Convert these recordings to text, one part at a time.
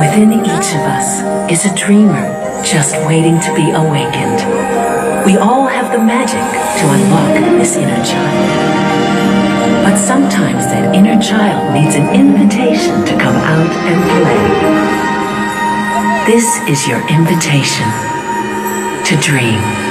Within each of us is a dreamer just waiting to be awakened. We all have the magic to unlock this inner child. But sometimes that inner child needs an invitation to come out and play. This is your invitation to dream.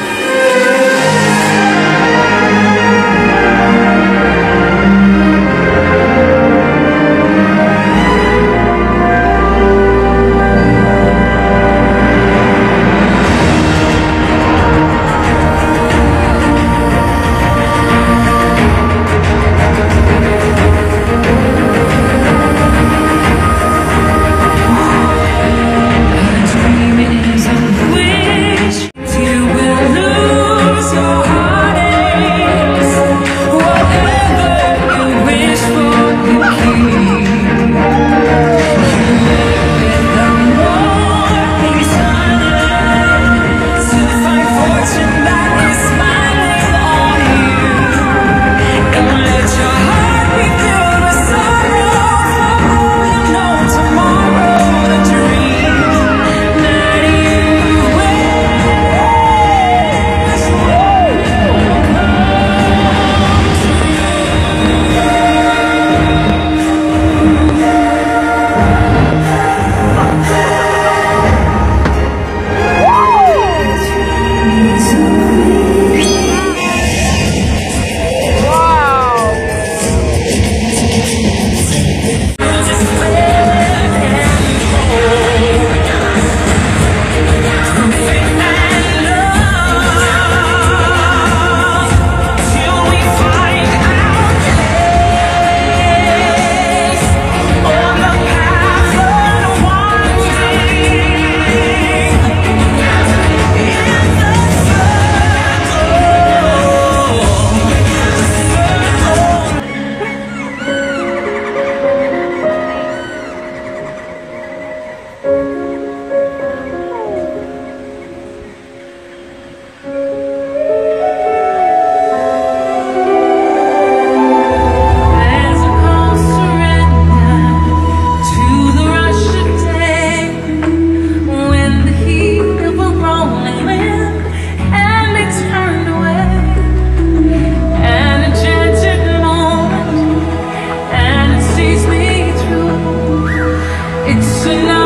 Enough.